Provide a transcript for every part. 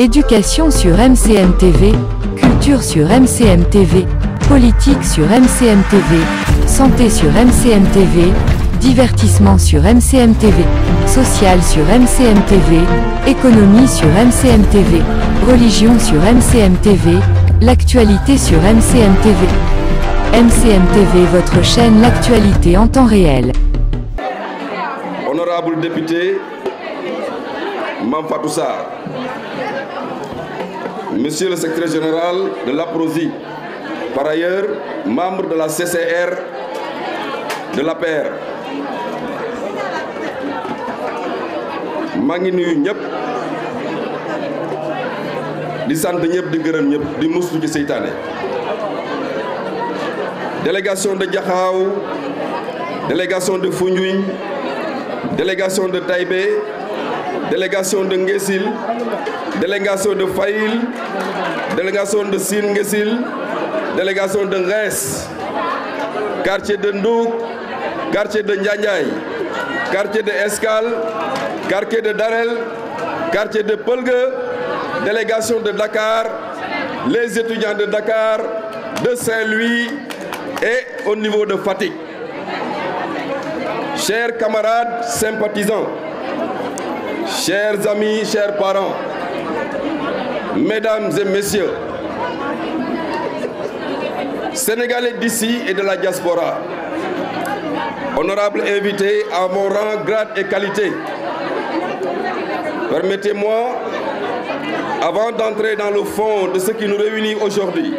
Éducation sur MCM TV, culture sur MCM TV, politique sur MCM TV, santé sur MCM TV, divertissement sur MCM TV, social sur MCM TV, économie sur MCM TV, religion sur MCM TV, l'actualité sur MCM TV. MCM TV, votre chaîne L'actualité en temps réel. Honorable député Monsieur le secrétaire général de l'APROSI, par ailleurs membre de la CCR de l'APR, maa ngi nuyu ñëpp. Di sant délégation de Diakhao délégation de Foundiougne délégation de Taïbé délégation de Ngessil délégation de Fayil délégation de Sine délégation de Nges quartier de Ndouk quartier de Ndiandiaye quartier de Escale quartier de Darel quartier de Peulgue délégation de Dakar les étudiants de Dakar de Saint-Louis et au niveau de Fatick. Chers camarades sympathisants chers amis chers parents mesdames et messieurs sénégalais d'ici et de la diaspora honorables invités à mon rang grade et qualité permettez-moi avant d'entrer dans le fond de ce qui nous réunit aujourd'hui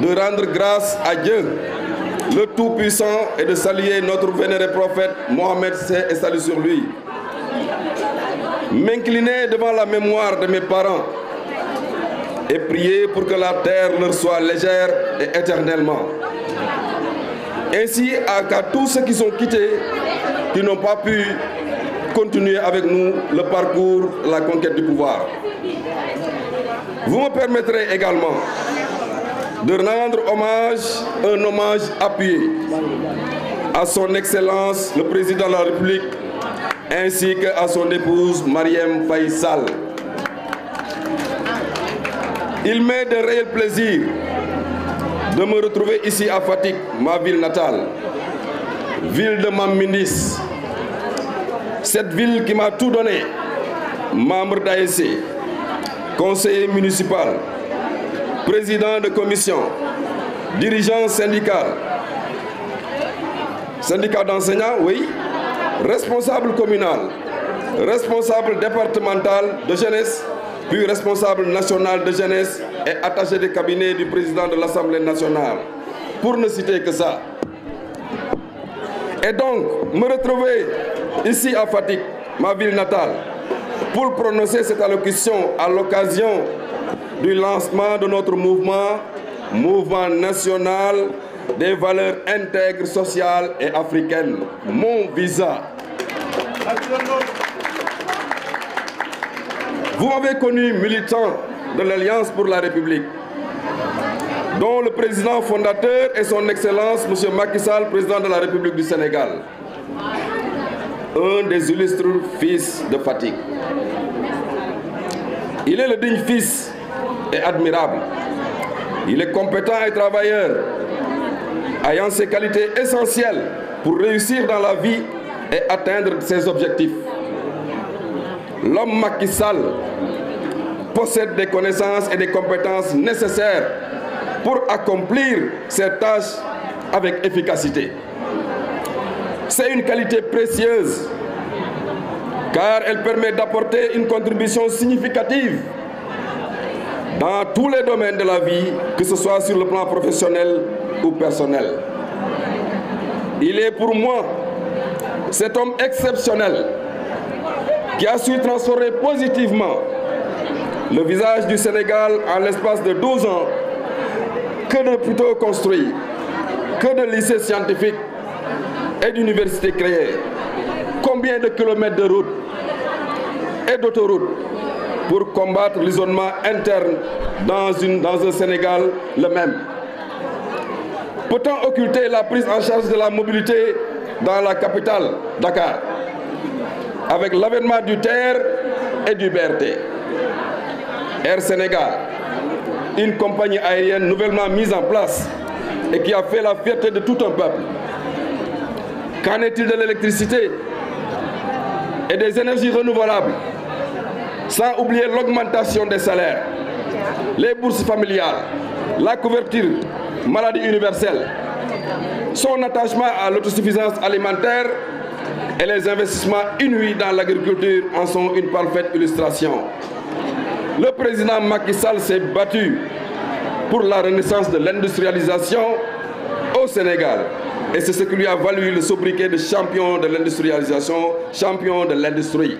de rendre grâce à Dieu, le Tout-Puissant, et de saluer notre vénéré prophète Mohammed et salut sur lui. M'incliner devant la mémoire de mes parents et prier pour que la terre leur soit légère et éternellement. Ainsi qu'à tous ceux qui sont quittés, qui n'ont pas pu continuer avec nous le parcours, la conquête du pouvoir. Vous me permettrez également de rendre hommage, un hommage appuyé à son Excellence le Président de la République ainsi qu'à son épouse Mariam Faisal. Il m'est de réel plaisir de me retrouver ici à Fatick, ma ville natale, ville de Mamindis, cette ville qui m'a tout donné, membre d'ASC, conseiller municipal, président de commission, dirigeant syndical, syndicat d'enseignants, oui, responsable communal, responsable départemental de jeunesse, puis responsable national de jeunesse et attaché de cabinet du président de l'Assemblée nationale, pour ne citer que ça. Et donc, me retrouver ici à Fatick, ma ville natale, pour prononcer cette allocution à l'occasion du lancement de notre mouvement, mouvement national des valeurs intègres, sociales et africaines, mon visa. Vous m'avez connu militant de l'Alliance pour la République, dont le président fondateur est son Excellence M. Macky Sall, président de la République du Sénégal, un des illustres fils de Fatick. Il est le digne fils et admirable. Il est compétent et travailleur, ayant ses qualités essentielles pour réussir dans la vie et atteindre ses objectifs. L'homme Macky Sall possède des connaissances et des compétences nécessaires pour accomplir ses tâches avec efficacité. C'est une qualité précieuse car elle permet d'apporter une contribution significative dans tous les domaines de la vie, que ce soit sur le plan professionnel ou personnel. Il est pour moi cet homme exceptionnel qui a su transformer positivement le visage du Sénégal en l'espace de 12 ans, que de plutôt construit, que de lycées scientifiques et d'universités créées, combien de kilomètres de routes et d'autoroutes pour combattre l'isolement interne dans, une, dans un Sénégal le même? Peut-on occulter la prise en charge de la mobilité dans la capitale, Dakar, avec l'avènement du TER et du BRT Air Sénégal, une compagnie aérienne nouvellement mise en place et qui a fait la fierté de tout un peuple. Qu'en est-il de l'électricité et des énergies renouvelables, sans oublier l'augmentation des salaires, les bourses familiales, la couverture maladie universelle, son attachement à l'autosuffisance alimentaire et les investissements inouïs dans l'agriculture en sont une parfaite illustration. Le président Macky Sall s'est battu pour la renaissance de l'industrialisation au Sénégal. Et c'est ce qui lui a valu le sobriquet de champion de l'industrialisation, champion de l'industrie.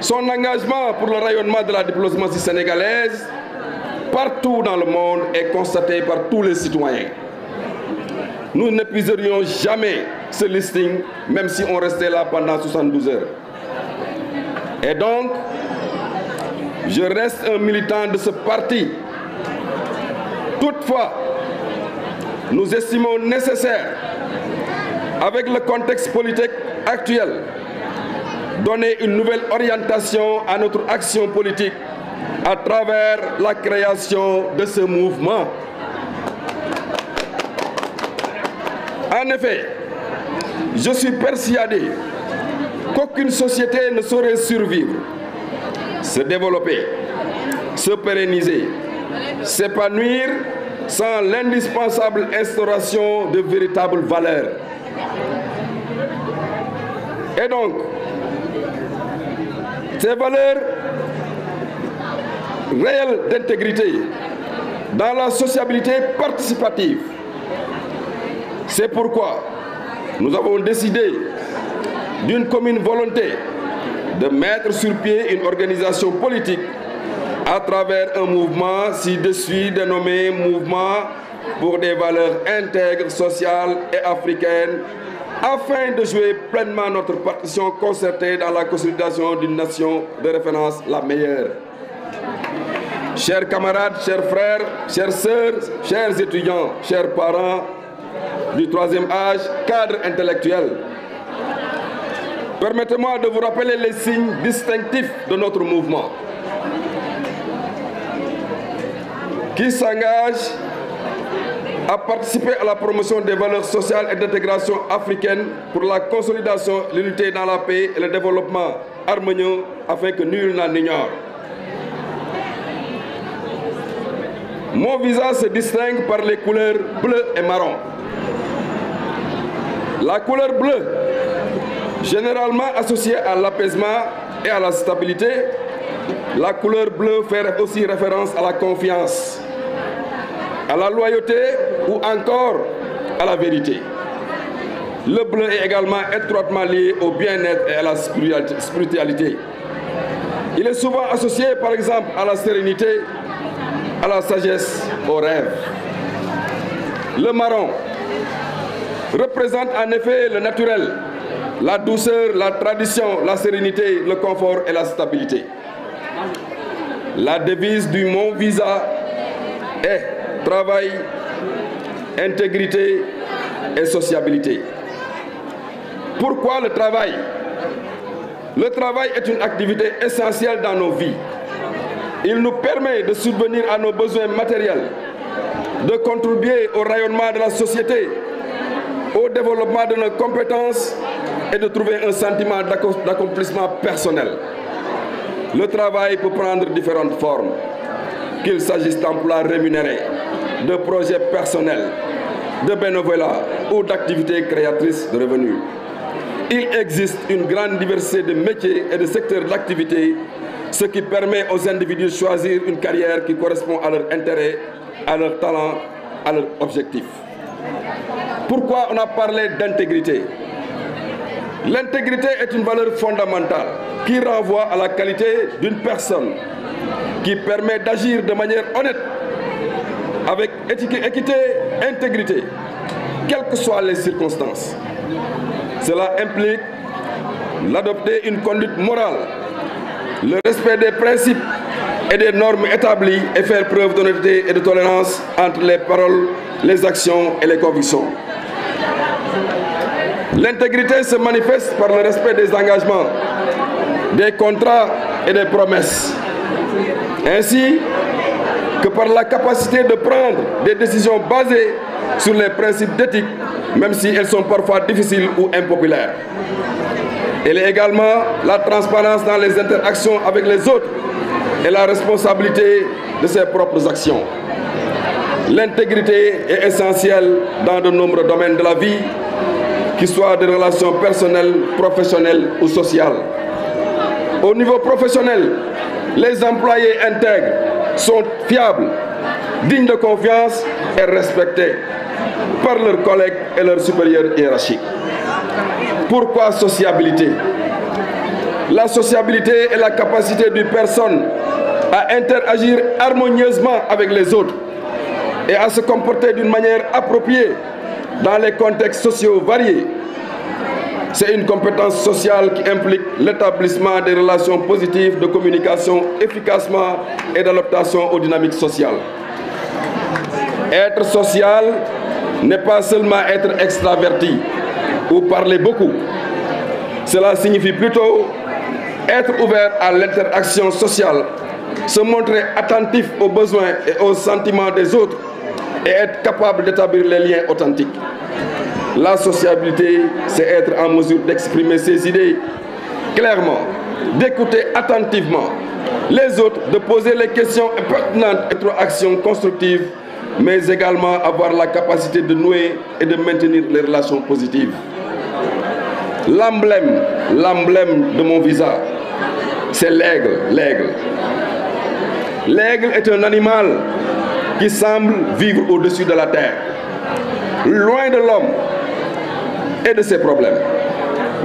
Son engagement pour le rayonnement de la diplomatie sénégalaise partout dans le monde est constaté par tous les citoyens. Nous n'épuiserions jamais ce listing, même si on restait là pendant 72 heures. Et donc, je reste un militant de ce parti. Toutefois, nous estimons nécessaire, avec le contexte politique actuel, donner une nouvelle orientation à notre action politique à travers la création de ce mouvement. En effet, je suis persuadé qu'aucune société ne saurait survivre, se développer, se pérenniser, s'épanouir sans l'indispensable instauration de véritables valeurs. Et donc, ces valeurs réelles d'intégrité dans la sociabilité participative, c'est pourquoi nous avons décidé d'une commune volonté de mettre sur pied une organisation politique à travers un mouvement ci-dessus dénommé Mouvement pour des valeurs intègres, sociales et africaines, afin de jouer pleinement notre partition concertée dans la consolidation d'une nation de référence la meilleure. Chers camarades, chers frères, chères sœurs, chers étudiants, chers parents du troisième âge, cadres intellectuels, permettez-moi de vous rappeler les signes distinctifs de notre mouvement. qui s'engage à participer à la promotion des valeurs sociales et d'intégration africaines pour la consolidation, l'unité dans la paix et le développement harmonieux afin que nul n'en ignore. Mon visage se distingue par les couleurs bleu et marron. La couleur bleue, généralement associée à l'apaisement et à la stabilité, la couleur bleue fait aussi référence à la confiance à la loyauté ou encore à la vérité. Le bleu est également étroitement lié au bien-être et à la spiritualité. Il est souvent associé par exemple à la sérénité, la sagesse, au rêve. Le marron représente en effet le naturel, la douceur, la tradition, la sérénité, le confort et la stabilité. La devise du Mont Visa est travail, intégrité et sociabilité. Pourquoi le travail? Le travail est une activité essentielle dans nos vies. Il nous permet de subvenir à nos besoins matériels, de contribuer au rayonnement de la société, au développement de nos compétences et de trouver un sentiment d'accomplissement personnel. Le travail peut prendre différentes formes, qu'il s'agisse d'emplois rémunérés, de projets personnels, de bénévolat ou d'activités créatrices de revenus. Il existe une grande diversité de métiers et de secteurs d'activité, ce qui permet aux individus de choisir une carrière qui correspond à leur intérêt, à leur talent, à leur objectif. Pourquoi on a parlé d'intégrité? L'intégrité est une valeur fondamentale qui renvoie à la qualité d'une personne, qui permet d'agir de manière honnête avec équité, intégrité, quelles que soient les circonstances. Cela implique l'adopter une conduite morale, le respect des principes et des normes établies et faire preuve d'honnêteté et de tolérance entre les paroles, les actions et les convictions. L'intégrité se manifeste par le respect des engagements, des contrats et des promesses ainsi que par la capacité de prendre des décisions basées sur les principes d'éthique, même si elles sont parfois difficiles ou impopulaires. Elle est également la transparence dans les interactions avec les autres et la responsabilité de ses propres actions. L'intégrité est essentielle dans de nombreux domaines de la vie, qu'ils soient des relations personnelles, professionnelles ou sociales. Au niveau professionnel, les employés intègres sont fiables, dignes de confiance et respectés par leurs collègues et leurs supérieurs hiérarchiques. Pourquoi sociabilité? La sociabilité est la capacité d'une personne à interagir harmonieusement avec les autres et à se comporter d'une manière appropriée dans les contextes sociaux variés. C'est une compétence sociale qui implique l'établissement des relations positives de communication efficacement et d'adaptation aux dynamiques sociales. Être social n'est pas seulement être extraverti ou parler beaucoup. Cela signifie plutôt être ouvert à l'interaction sociale, se montrer attentif aux besoins et aux sentiments des autres et être capable d'établir les liens authentiques. La sociabilité, c'est être en mesure d'exprimer ses idées clairement, d'écouter attentivement les autres, de poser les questions pertinentes, être action constructive, mais également avoir la capacité de nouer et de maintenir les relations positives. L'emblème, l'emblème de mon visa, c'est l'aigle, l'aigle. L'aigle est un animal qui semble vivre au-dessus de la terre, loin de l'homme et de ses problèmes.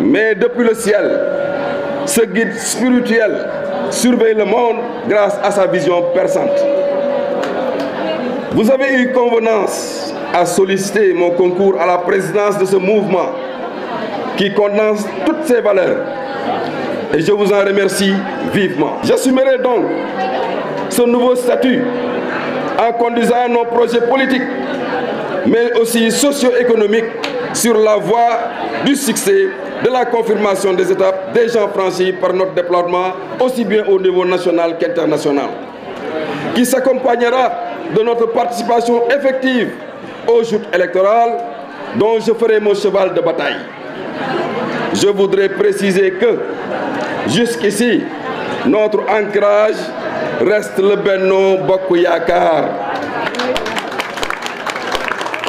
Mais depuis le ciel, ce guide spirituel surveille le monde grâce à sa vision perçante. Vous avez eu convenance à solliciter mon concours à la présidence de ce mouvement qui condense toutes ces valeurs. Et je vous en remercie vivement. J'assumerai donc ce nouveau statut en conduisant nos projets politiques, mais aussi socio-économiques sur la voie du succès de la confirmation des étapes déjà franchies par notre déploiement, aussi bien au niveau national qu'international, qui s'accompagnera de notre participation effective aux joutes électorales dont je ferai mon cheval de bataille. Je voudrais préciser que jusqu'ici, notre ancrage reste le Benno Bokuyakar.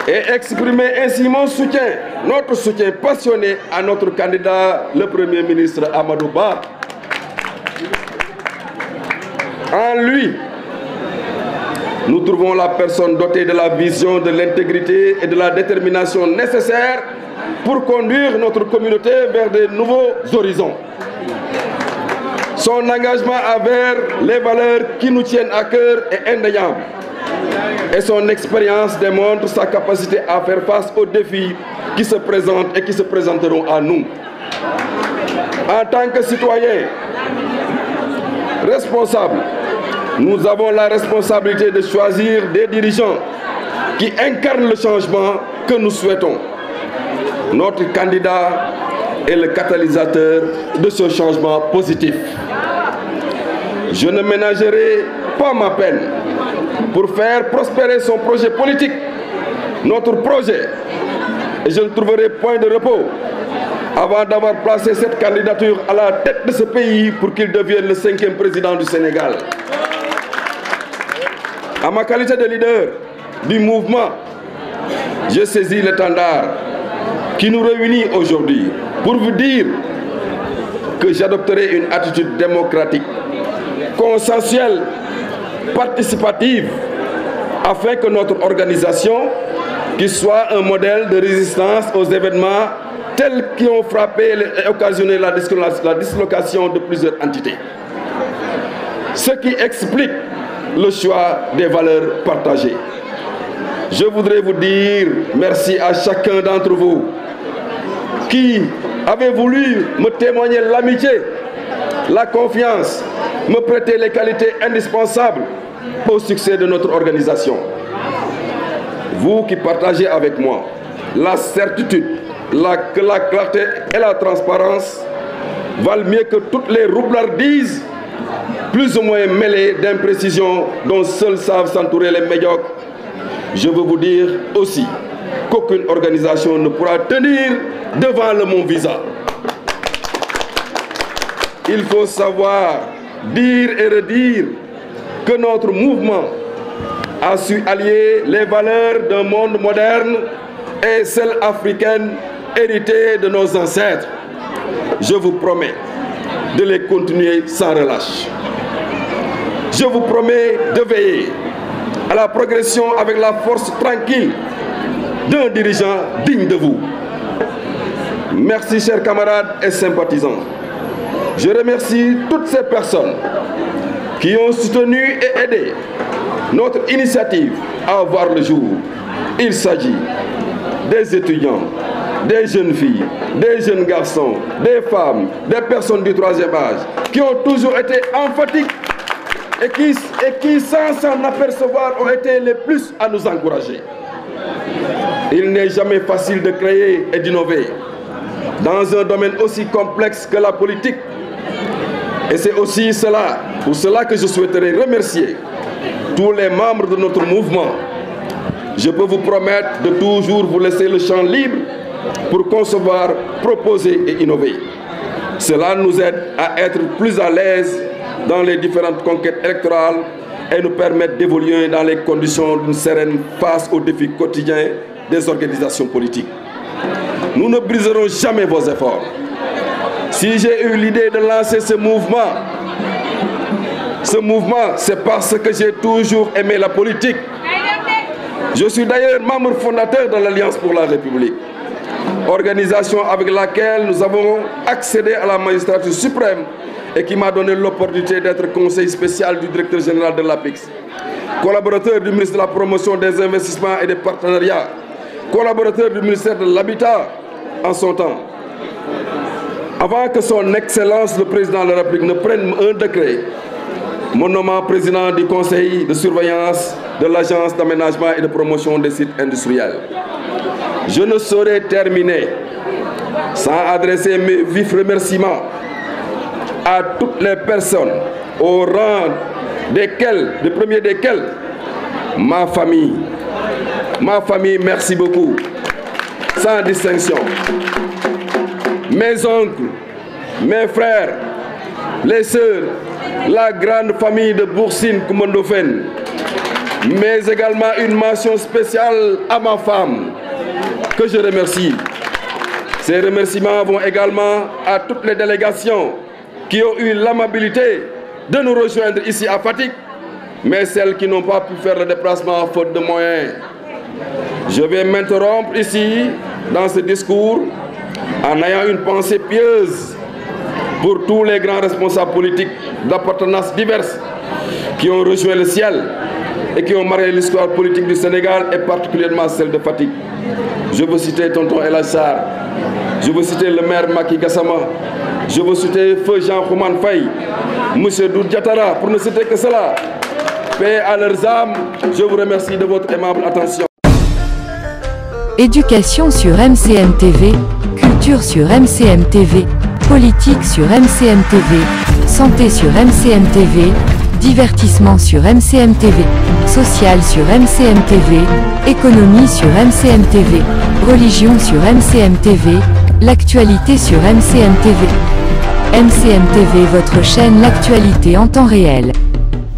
Et exprimer ainsi mon soutien, notre soutien passionné à notre candidat, le Premier ministre Amadou Ba. En lui, nous trouvons la personne dotée de la vision, de l'intégrité et de la détermination nécessaires pour conduire notre communauté vers de nouveaux horizons. Son engagement envers les valeurs qui nous tiennent à cœur est indéniable. Et son expérience démontre sa capacité à faire face aux défis qui se présentent et qui se présenteront à nous. En tant que citoyens responsables, nous avons la responsabilité de choisir des dirigeants qui incarnent le changement que nous souhaitons. Notre candidat est le catalyseur de ce changement positif. Je ne ménagerai pas ma peine pour faire prospérer son projet politique, notre projet, et je ne trouverai point de repos avant d'avoir placé cette candidature à la tête de ce pays pour qu'il devienne le cinquième président du Sénégal. À ma qualité de leader du mouvement, je saisis l'étendard qui nous réunit aujourd'hui pour vous dire que j'adopterai une attitude démocratique, consensuelle, participative, afin que notre organisation, soit un modèle de résistance aux événements tels qui ont frappé et occasionné la dislocation de plusieurs entités. Ce qui explique le choix des valeurs partagées. Je voudrais vous dire merci à chacun d'entre vous qui avait voulu me témoigner l'amitié, la confiance, me prêter les qualités indispensables au succès de notre organisation. Vous qui partagez avec moi la certitude la, que la clarté et la transparence valent mieux que toutes les roublardises plus ou moins mêlés d'imprécisions dont seuls savent s'entourer les médiocres, je veux vous dire aussi qu'aucune organisation ne pourra tenir devant le mont Visa. Il faut savoir dire et redire que notre mouvement a su allier les valeurs d'un monde moderne et celles africaines héritées de nos ancêtres. Je vous promets de les continuer sans relâche. Je vous promets de veiller à la progression avec la force tranquille d'un dirigeant digne de vous. Merci chers camarades et sympathisants. Je remercie toutes ces personnes qui ont soutenu et aidé notre initiative à voir le jour. Il s'agit des étudiants, des jeunes filles, des jeunes garçons, des femmes, des personnes du troisième âge, qui ont toujours été emphatiques et qui, et qui sans s'en apercevoir, ont été les plus à nous encourager. Il n'est jamais facile de créer et d'innover dans un domaine aussi complexe que la politique. Et c'est aussi cela, pour cela que je souhaiterais remercier tous les membres de notre mouvement. Je peux vous promettre de toujours vous laisser le champ libre pour concevoir, proposer et innover. Cela nous aide à être plus à l'aise dans les différentes conquêtes électorales et nous permettre d'évoluer dans les conditions d'une sereine face aux défis quotidiens des organisations politiques. Nous ne briserons jamais vos efforts. Si j'ai eu l'idée de lancer ce mouvement, ce mouvement, c'est parce que j'ai toujours aimé la politique. Je suis d'ailleurs membre fondateur de l'Alliance pour la République, organisation avec laquelle nous avons accédé à la magistrature suprême et qui m'a donné l'opportunité d'être conseiller spécial du directeur général de l'APEX, collaborateur du ministre de la Promotion des investissements et des partenariats, collaborateur du ministère de l'Habitat en son temps. Avant que son Excellence le Président de la République ne prenne un décret mon nommant président du conseil de surveillance de l'agence d'aménagement et de promotion des sites industriels. Je ne saurais terminer sans adresser mes vifs remerciements à toutes les personnes au rang desquelles, le premier desquels, ma famille. Ma famille, merci beaucoup, sans distinction. Mes oncles, mes frères, les sœurs, la grande famille de Boursine Koumondofen, mais également une mention spéciale à ma femme, que je remercie. Ces remerciements vont également à toutes les délégations qui ont eu l'amabilité de nous rejoindre ici à Fatik, mais celles qui n'ont pas pu faire le déplacement faute de moyens. Je vais m'interrompre ici, dans ce discours, en ayant une pensée pieuse pour tous les grands responsables politiques d'appartenance diverses qui ont rejoint le ciel et qui ont marqué l'histoire politique du Sénégal et particulièrement celle de Fatik. Je veux citer Tonton El Assar, je veux citer le maire Maki Gassama, je veux citer Feu Jean Kouman Faye, M. Doud Diatara, pour ne citer que cela. Paix à leurs âmes, je vous remercie de votre aimable attention. Éducation sur MCM TV, culture sur MCM TV, politique sur MCM TV, santé sur MCM TV, divertissement sur MCM TV, social sur MCM TV, économie sur MCM TV, religion sur MCM TV, l'actualité sur MCM TV. MCM TV votre chaîne L'actualité en temps réel.